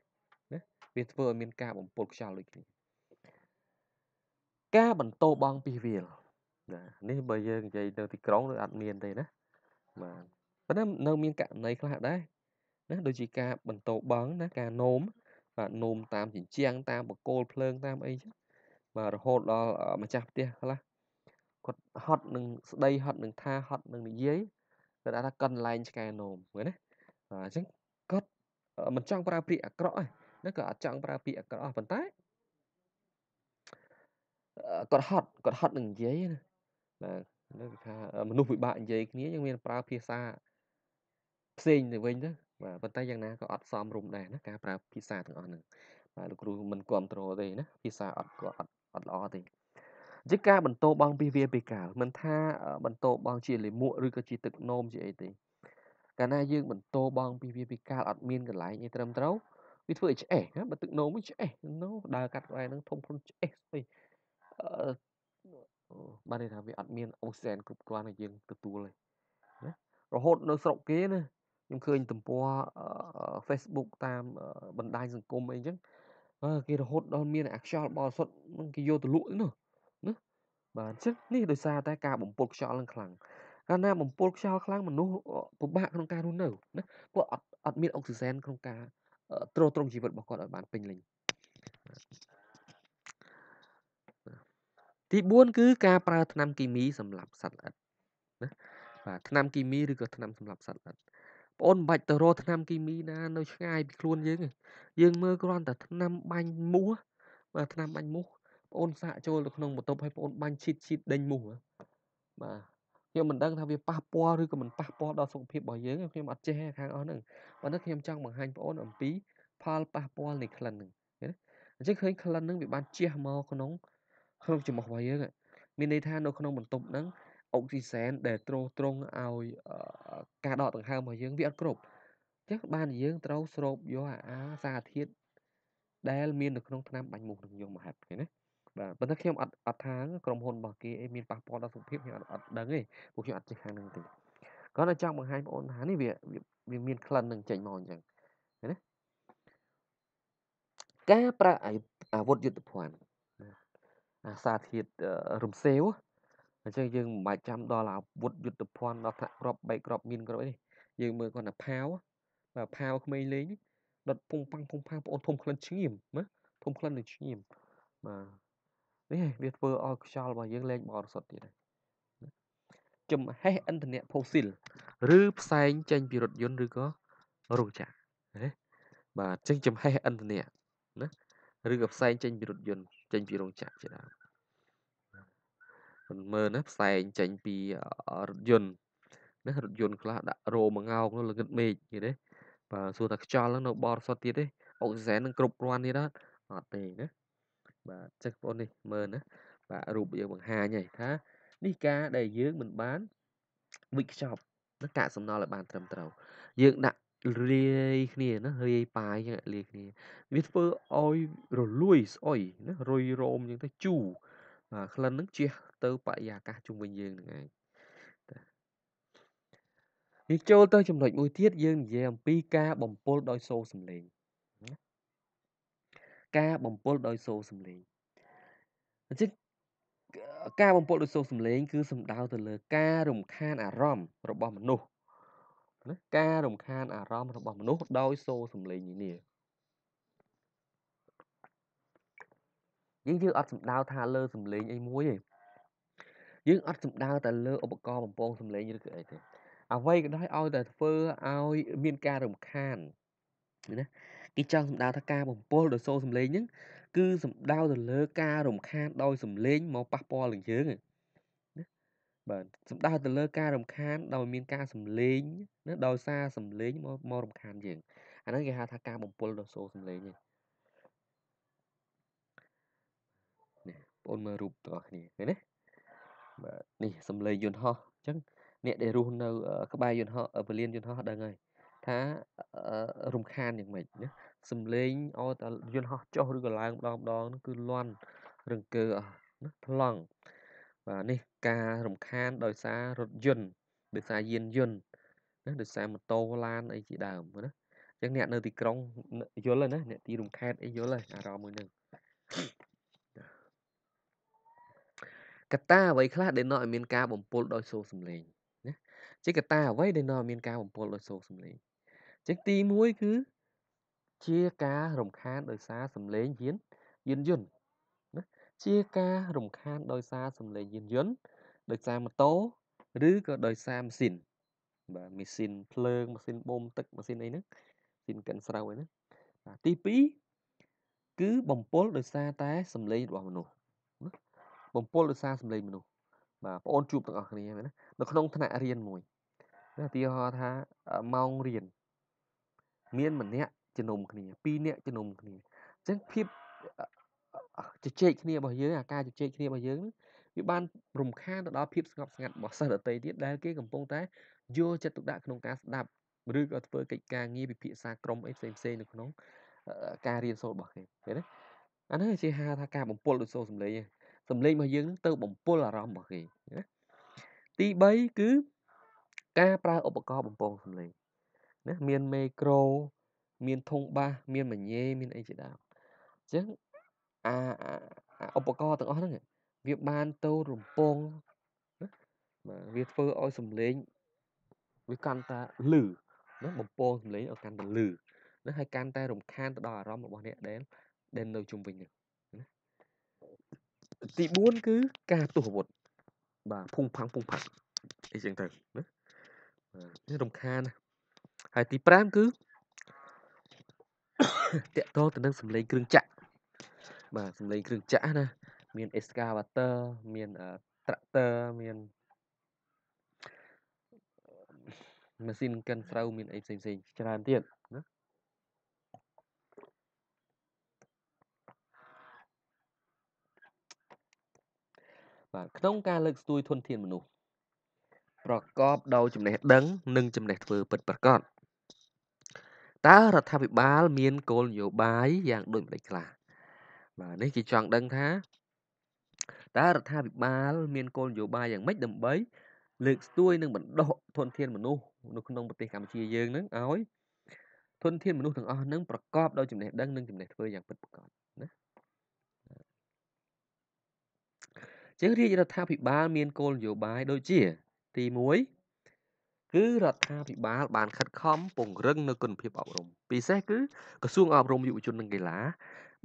A: ណាវាធ្វើឲ្យមានការបំពុលខ្យល់ដូចគ្នាការបន្តបង់ពីវាលណានេះបើយើងនិយាយនៅទីក្រុងឬអត់មានទេណាបាទប៉ុន្តែនៅមានករណីខ្លះដែរណាដូចជាការបន្តបង់ណាការនោមបាទនោមតាមជញ្ជាំងតាមបកគោលភ្លើងតាមអីចឹងបាទរហូតដល់ម្ចាស់ផ្ទះខ្លះ គាត់ហត់នឹងស្ដីហត់នឹងថាហត់នឹងនិយាយគាត់ថាកន្លែងឆ្កែនោមឃើញណាបាទអញ្ចឹងគាត់មិនចង់ប្រើពាក្យអាក្រក់ទេណាក៏អត់ចង់ប្រើពាក្យអាក្រក់ប៉ុន្តែគាត់ហត់គាត់ហត់នឹងនិយាយណាបាទនៅថាមនុស្សពិបាកនិយាយគ្នាយើងមានប្រើភាសាផ្សេងទៅវិញទៅបាទប៉ុន្តែយ៉ាងណាក៏អត់សមរម្យដែរណាការប្រើភាសាទាំងអស់ហ្នឹងបាទលោកគ្រូមិនគ្រប់គ្រងទេណាភាសាអត់ក៏អត់អត់ល្អទេ ជាការបន្តបងពីវាពីកាលមិនថាបន្តបងជាលិមួកឬក៏ជាទឹកនោមជាអីទេកាលណាយើងបន្តបងពីវាពីកាលអត់មានកន្លែងអីត្រឹមត្រូវវាធ្វើឲ្យឆ្អេះណាបើទឹកនោមវាឆ្អេះណូដើរកាត់ក្បែរហ្នឹងធំខ្លួនឆ្អេះស្អីអឺបានន័យថាវាអត់មានអូសែនគ្រប់គ្រាន់ឲ្យយើងទទួលទេណារហូតនៅស្រុកគេណាខ្ញុំឃើញទំព័រ Facebook តាមបណ្ដាញសង្គមអីចឹងគេរហូតដល់មានអាខ្យល់បរិសុទ្ធនឹងគេយកទៅលក់នោះណា បាទអញ្ចឹងនេះដោយសារតែការបំពុលខ្យល់នឹងខ្លាំងកាលណាបំពុលខ្យល់ខ្លាំងមនុស្សពិបាកក្នុងការរស់នៅណាពួកអត់អត់មានអុកស៊ីសែនក្នុងការទ្រទ្រង់ជីវិតរបស់គាត់ឲ្យបានពេញលេញទី4គឺការប្រើថ្នាំគីមីសម្រាប់សត្វល្អិតណាបាទថ្នាំគីមីឬក៏ថ្នាំសម្រាប់សត្វល្អិតបងអូនមិនបាច់ទៅរកថ្នាំគីមីណានៅឆ្ងាយពីខ្លួនយើងទេយើងមើលគ្រាន់តែថ្នាំបាញ់មូសបាទថ្នាំបាញ់មូស បងអូនសាកចូលទៅក្នុងបន្ទប់ឲ្យបងអូនបាញ់ឈីតឈីតដេញមូសបាទខ្ញុំមិនដឹងថាវាប៉ះពាល់ឬក៏មិនប៉ះពាល់ដល់សុខភាពរបស់យើងខ្ញុំអត់ចេះខាងអស់ហ្នឹងប៉ុន្តែខ្ញុំចង់បង្ហាញបងអូនអំពីផលប៉ះពាល់នៃក្លិនហ្នឹងណាអញ្ចឹងឃើញក្លិនហ្នឹងវាបានជះមកក្នុងក្នុងច្រមុះរបស់យើងមានន័យថានៅក្នុងបន្ទប់ហ្នឹងអុកស៊ីសែនដែលទ្រទ្រង់ឲ្យការដកដង្ហើមរបស់យើងវាអត់គ្រប់អញ្ចឹងបានយើងត្រូវស្រូបយកអាសារធាតុដែលមាននៅក្នុងថ្នាំបាញ់មូសនឹងយកមកហាត់ឃើញណា បាទប៉ុន្តែខ្ញុំអត់អត់ថាក្រុមហ៊ុនរបស់គេមានប៉ះពាល់ដល់សុខភាពខ្ញុំអត់អត់ដឹងទេពួកខ្ញុំអត់ចេះខាងហ្នឹងទេគាត់តែចង់បង្ហាញបងអូនថានេះវាវាមានក្លិននឹងចេញមកអញ្ចឹងឃើញណាការប្រើអាវុធយុទ្ធភ័ណ្ឌអាសារធាតុរំសេវអញ្ចឹងយើងមិនបាច់ចាំដល់អាវុធយុទ្ធភ័ណ្ឌដល់ថ្នាក់ក្របបែកក្របមានក្របអីទេយើងមើលគាត់ថាផាវបាទផាវក្មេងលេងដុតពុងប៉ាំងពុងប៉ាំងបងអូនធំក្លិនឈ្ងៀមណាធំក្លិននឹងឈ្ងៀមបាទ នេះវាធ្វើឲ្យខ្យល់របស់យើងលែងបរិសុទ្ធទៀតហើយចំហេះឥន្ធនៈផូស៊ីលឬផ្សែងចេញពីរថយន្តឬក៏រោងចក្រណាបាទអញ្ចឹងចំហេះឥន្ធនៈណាឬក៏ផ្សែងចេញពីរថយន្តចេញពីរោងចក្រជាដើមមិនមើលណាផ្សែងចេញពីរថយន្តណារថយន្តខ្លះដាក់រោមួយងោកនោះល្ងឹតមេឃយល់ទេបាទសួរថាខ្យល់ហ្នឹងនៅបរិសុទ្ធទៀតទេអុកស៊ីសែននឹងគ្រប់គ្រាន់ទៀតអត់អត់ទេណា បាទចឹងបងប្អូននេះមើលណាបាទរូបយើងបង្ហាញហើយថានេះការដែលយើងមិនបានវិកខ្ចប់ណាកាកសំណល់ឲ្យបានត្រឹមត្រូវយើងដាក់លាយគ្នាណារាយប៉ាយចឹងលាយគ្នាវាធ្វើឲ្យរលួយស្អុយណារុយរោមចឹងទៅជូរបាទក្លិនហ្នឹងជះទៅបរិយាកាសជុំវិញយើងហ្នឹងឯងនេះចូលទៅចំណុចមួយទៀតយើងនិយាយអំពីការបំពុលដោយសូរសំឡេង ការបំពុលដោយសូរសំឡេងអញ្ចឹងការបំពុលដោយសូរសំឡេង គឺសំដៅទៅលើការរំខានអារម្មណ៍របស់មនុស្សណាការរំខានអារម្មណ៍របស់មនុស្សដោយសូរសំឡេងនេះយើងយើងអត់សំដៅថាលើសំឡេងអីមួយទេយើងអត់សំដៅតែលើឧបករណ៍បំពងសំឡេងឬក៏អីទេអ្វីក៏ដោយឲ្យតែធ្វើឲ្យមានការរំខានណា គេចង់សំដៅថាការបំពុលដោយសូរសំឡេងហ្នឹងគឺសំដៅទៅលើការរំខានដោយសំឡេងមកប៉ះពាល់នឹងយើងណាបាទសំដៅទៅលើការរំខានដោយមានការសំឡេងណាដោយសារសំឡេងមកមករំខានយើងអាហ្នឹងគេហៅថាការបំពុលដោយសូរសំឡេងហ្នឹងនេះបងមើលរូបទាំងអស់គ្នាឃើញទេបាទនេះសំឡេងយន្តហោះអញ្ចឹងអ្នកដែលរស់នៅ ក្បែរយន្តហោះពលានយន្តហោះដឹងហើយថារំខានយ៉ាងម៉េចណា សំឡេងឲ្យតែយន្តហោះចុះឬក៏ឡើងម្ដងម្ដងគឺលន់រង្គើអស់ណាប្លង់បាទនេះការរំខានដោយសាររថយន្តដោយសារយានយន្តណាដោយសារម៉ូតូឡានអីជាដើមណាអញ្ចឹងអ្នកនៅទីក្រុងយល់ហើយណាអ្នកទីរំខានអីយល់ហើយអារម្មណ៍មួយហ្នឹងកត្តាអ្វីខ្លះដែលនាំឲ្យមានការបំពុលដោយសូរសំឡេងណាជាកត្តាអ្វីដែលនាំឲ្យមានការបំពុលដោយសូរសំឡេងអញ្ចឹងទី1គឺ ជាការរំខានដោយសារសំឡេងយានយានយន្តណាជាការរំខានដោយសារសំឡេងយានយន្តដោយសារម៉ូតូឬក៏ដោយសារម៉ាស៊ីនបាទម៉ាស៊ីនភ្លើងម៉ាស៊ីនបូមទឹកម៉ាស៊ីនអីហ្នឹងម៉ាស៊ីនកិនស្រូវអីហ្នឹងបាទទី2គឺបំពុលដោយសារតែសំឡេងរបស់មនុស្សណាបំពុលដោយសារសំឡេងមនុស្សបាទបងអូនជួបទាំងអស់គ្នាមែនណានៅក្នុងថ្នាក់រៀនមួយឧទាហរណ៍ថាម៉ោងរៀនមានម្នាក់ ជំនុំគ្នាពីរនាក់ជំនុំគ្នាអញ្ចឹងភាពជជែកគ្នារបស់យើងអាការជជែកគ្នារបស់យើងវាបានរំខានទៅដល់ភាពស្ងប់ស្ងាត់របស់សិស្សដទៃទៀតដែលគេកំពុងតែយកចិត្តទុកដាក់ក្នុងការស្ដាប់ឬក៏ធ្វើកិច្ចការងារពិភាក្សាក្រុមអីផ្សេងផ្សេងនៅក្នុងការរៀនសូត្ររបស់គេឃើញទេអានេះជាហៅថាការបំពុលដោយសូរសំឡេងសំឡេងរបស់យើងទៅបំពុលអារម្មណ៍របស់គេណាទី3គឺការប្រើឧបករណ៍បំពងសំឡេងណាមានមេក្រូ មានធុងបាសមានមញ៉េមានអីជាដើមអញ្ចឹងអាឧបករណ៍ទាំងអស់ហ្នឹងវាបានទៅរំពងណាបាទវាធ្វើឲ្យសំឡេងវាកាន់តែលឺណាបំពងសំឡេងឲ្យកាន់តែលឺណាហើយកាន់តែរំខានទៅដល់អារម្មណ៍របស់អ្នកដែលដែលនៅជុំវិញហ្នឹងណាទី4គឺការទោះអាវុធបាទភុងផាំងភុងផាំងអីចឹងទៅណាបាទរំខានហើយទី5គឺ តកតទៅនឹងសម្លេងគ្រឿងចក្របាទសម្លេងគ្រឿងចក្រណាមាន excavator មាន tractor មានម៉ាស៊ីនកិនស្រូវមានអីផ្សេងផ្សេងច្រើនទៀតណាបាទក្នុងការលើកស្ទួយធនធានមនុស្សប្រកបដោយចំណេះដឹង និងចំណេះធ្វើពិតប្រាកដ តើរដ្ឋាភិបាលមានគោលនយោបាយយ៉ាងដូចម្តេចខ្លះបាទនេះគេចង់ដឹងថាតើរដ្ឋាភិបាលមានគោលនយោបាយយ៉ាងម៉េចដើម្បី លើកស្ទួយនិងបណ្ដុះធនធានមនុស្សនៅក្នុងប្រទេសកម្ពុជាយើងនឹងឲ្យធនធានមនុស្សទាំងអស់នឹងប្រកបដោយចំណេះដឹងនិងចំណេះធ្វើយ៉ាងពិតប្រាកដណាជាងរាជរដ្ឋាភិបាលមានគោលនយោបាយដូចជា ទី1 គឺរដ្ឋាភិបាលបានខិតខំពង្រឹងនៅគុណភាពអប់រំពិសេសគឺក្រសួងអប់រំយុវជននិងកីឡា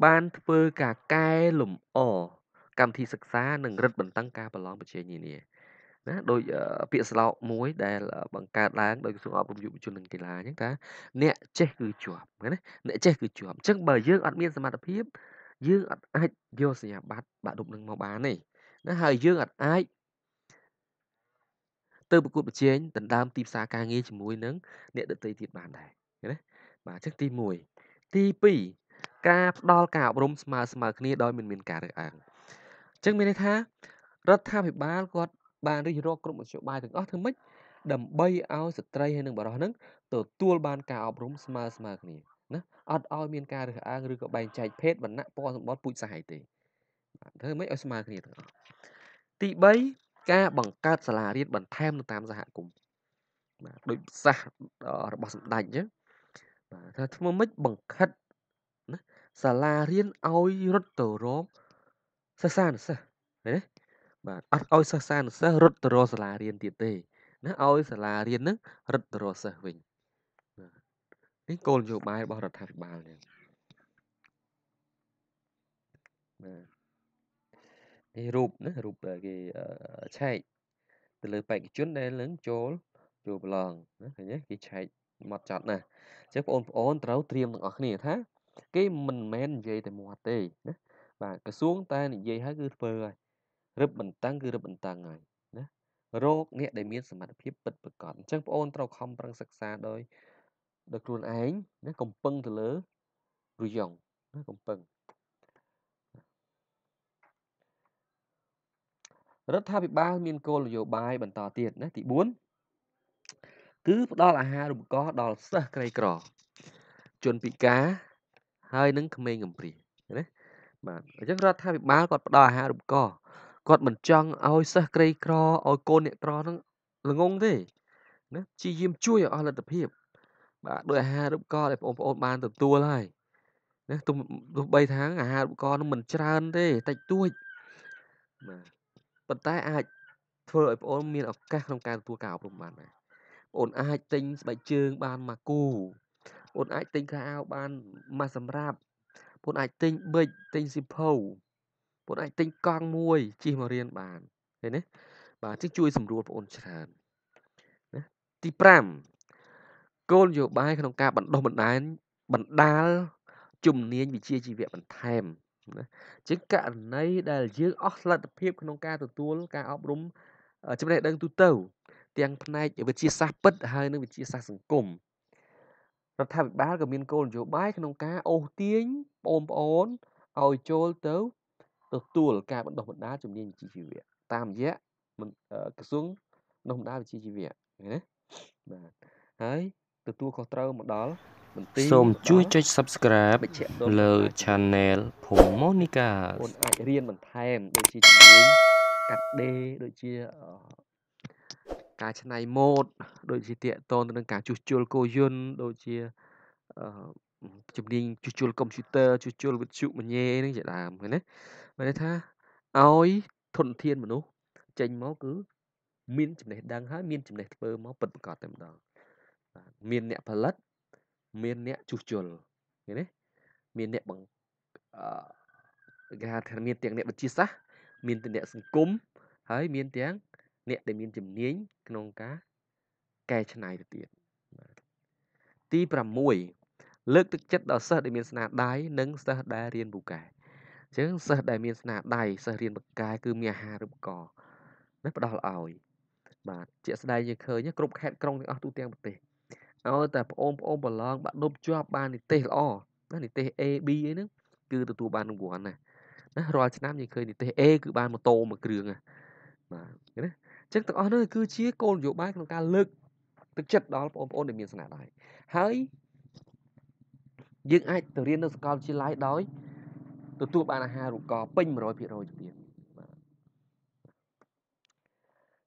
A: បានធ្វើការកែលម្អកម្មវិធីសិក្សានិងរឹតបន្តឹងការប្រឡងប្រជែងនានាណាដោយពាក្យស្លោកមួយដែលបង្កើតឡើងដោយក្រសួងអប់រំយុវជននិងកីឡាអញ្ចឹងថាអ្នកចេះគឺជាប់ណាអ្នកចេះគឺជាប់អញ្ចឹងបើយើងអត់មានសមត្ថភាពយើងអត់អាចយកសញ្ញាបត្របាក់ឌុបនឹងមកបានទេណាហើយយើងអត់អាច ទៅប្រកួតប្រជែងដណ្ដើមទីផ្សារការងារជាមួយនឹងអ្នកដទៃទៀតបានដែរណាបាទអញ្ចឹងទី1ទី2ការផ្ដល់ការអប់រំស្មើស្មើគ្នាដោយមិនមានការរើសអើងអញ្ចឹងមានន័យថារដ្ឋាភិបាលគាត់បានរិះរកក្រុមមជ្ឈបាយទាំងអស់ធ្វើម៉េចដើម្បីឲ្យស្ត្រីហើយនិងបរិសុទ្ធនឹងទទួលបានការអប់រំស្មើស្មើគ្នាណាអត់ឲ្យមានការរើសអើងឬក៏បែងចែកភេទវណ្ណៈពណ៌សម្បត្តិពូជសាសអីទេបាទធ្វើម៉េចឲ្យស្មើគ្នាទាំងអស់ទី3 ការបង្កើតសាលារៀនបន្ថែមនៅតាមសហគមន៍បាទដូចសាសរបស់សម្ដេចអញ្ចឹងបាទថាធ្វើម៉េចបង្ខិតណាសាលារៀនឲ្យរត់ទៅរកសិស្សានុសិស្សណាបាទអត់ឲ្យសិស្សានុសិស្សរត់ទៅរកសាលារៀនទៀតទេណាឲ្យសាលារៀនហ្នឹងរត់ទៅរកសិស្សវិញនេះគោលនយោបាយរបស់រដ្ឋាភិបាលនេះបាទ នេះរូបណារូបគេឆែកទៅលើបេក្ខជនដែលនឹងចូលចូលប្រឡងណាឃើញទេគេឆែកមកចត់ណាអញ្ចឹងបងប្អូនត្រូវត្រៀមទាំងអស់គ្នាថាគេមិនមែននិយាយតែមាត់ទេណាបាទក្រសួងតែនិយាយហើយគឺធ្វើហើយរឹបបន្តឹងគឺរឹបបន្តឹងហើយណារោគអ្នកដែលមានសមត្ថភាពពិតប្រាកដអញ្ចឹងបងប្អូនត្រូវខំប្រឹងសិក្សាដោយដោយខ្លួនឯងណាកំពឹងទៅលើរុយងណាកំពឹង រដ្ឋាភិបាលមានគោលនយោបាយបន្តទៀតណាទី4គឺផ្ដល់អាហារូបករណ៍ដល់សិស្សក្រីក្រ ជនពិការហើយនិងក្មេងកំព្រាណាបាទអញ្ចឹងរដ្ឋាភិបាលគាត់ផ្ដល់អាហារូបករណ៍គាត់មិនចង់ឲ្យសិស្សក្រីក្រឲ្យកូនអ្នកក្រហ្នឹងល្ងងទេណាព្យាយាមជួយឲ្យអស់លទ្ធភាព បាទដោយអាហារូបករណ៍ដែលបងប្អូនបានទទួលហើយណាទោះទោះបីថាអាហារូបករណ៍នឹងមិនច្រើនទេតិចតួចបាទ ប៉ុន្តែអាចធ្វើឲ្យបងប្អូនមានឱកាសក្នុងការទទួលការអប់រំបានដែរបងប្អូនអាចទិញស្បែកជើងបានមួយគូបងប្អូនអាចទិញខោអាវបានមួយសម្រាប់បងប្អូនអាចទិញប៊ិចទិញស៊ីផូបងប្អូនអាចទិញកង់មួយជិះមករៀនបានឃើញទេបាទជិះជួយសម្រួលបងប្អូនច្រើនណាទី5គោលនយោបាយក្នុងការបណ្ដុះបណ្ដាលបណ្ដាលជំនាញវិជ្ជាជីវៈបន្ថែម ណាជាងករណីដែលយើងអស់លទ្ធភាពក្នុងការទទួលការអប់រំចំណេះដឹងទូទៅ ទាំងផ្នែកវិទ្យាសាស្ត្រពិតហើយនិងវិទ្យាសាស្ត្រសង្គមរដ្ឋាភិបាលក៏មានគោលនយោបាយក្នុងការអូសទាញបងប្អូនឲ្យចូលទៅទទួលការបណ្ដុះបណ្ដាលជំនាញវិជ្ជាជីវៈតាមរយៈក្រសួងបណ្ដុះបណ្ដាលវិជ្ជាជីវៈណាបាទហើយទទួលខុសត្រូវមកដល់
B: មន្ទីរ សូមជួយចុច Subscribe លើ Channel ភូមិ Monica
A: បងអាចរៀនបន្ថែមដូចជាជំនាញកាត់ដេរដូចជាការច្នៃម៉ូដដូចជាតាកតងទៅនឹងការជួសជុលគោយន្តដូចជាជំនាញជួសជុលកុំព្យូទ័រជួសជុលវិទ្យុមញ៉េហ្នឹងជាដើមឃើញទេមានន័យថាឲ្យធនធានមនុស្សចេញមកគឺមានចំណេះដឹងហើយមានចំណេះធ្វើមកពិតប្រាកដតែម្ដងបាទមានអ្នកផលិត មានអ្នកជួសជុលឃើញទេមានអ្នកបង្អឺគេហៅថាមានទាំងអ្នកវិទ្យាសាស្ត្រមានទាំងអ្នកសង្គមហើយមានទាំងអ្នកដែលមានជំនាញក្នុងការកែច្នៃទៅទៀតទី6លើកទឹកចិត្តដល់សិស្សដែលមានស្នាដៃនិងសិស្សដែលរៀនពូកែអញ្ចឹងសិស្សដែលមានស្នាដៃសិស្សរៀនពូកែគឺមានអាហារូបករណ៍ណាផ្ដល់ឲ្យបាទជាក់ស្ដែងយើងឃើញគ្រប់ខេត្តក្រុងទាំងអស់ទូទាំងប្រទេស ឲ្យតែបងប្អូនប្រឡងបាក់ឌុបជាប់បាននិទេសល្អណានិទេស A B អីហ្នឹងគឺទទួលបានរង្វាន់ណាណារាល់ឆ្នាំយើងឃើញនិទេស A គឺបានម៉ូតូមួយគ្រឿងណាបាទណាអញ្ចឹងទាំងអស់នោះគឺជាគោលនយោបាយក្នុងការលើកទឹកចិត្តដល់បងប្អូនដែលមានស្នាដៃហើយយើងអាចទៅរៀននៅសាកលវិទ្យាល័យដោយទទួលបានអាហារូបករណ៍ពេញ100%ជំនាញ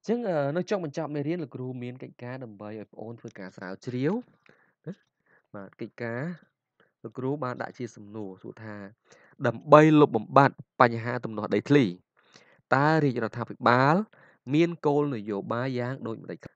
A: ចឹងនៅចុងបញ្ចប់មេរៀនលោកគ្រូមានកិច្ចការដើម្បីឲ្យបងអូនធ្វើការស្រាវជ្រាវណាបាទកិច្ចការលោកគ្រូបានដាក់ជាសំណួរសួរថា ដើម្បីលុបបំបាត់បញ្ហាទំនាស់ដីធ្លីតើរាជរដ្ឋាភិបាល មានគោលនយោបាយយ៉ាងដូចម្តេច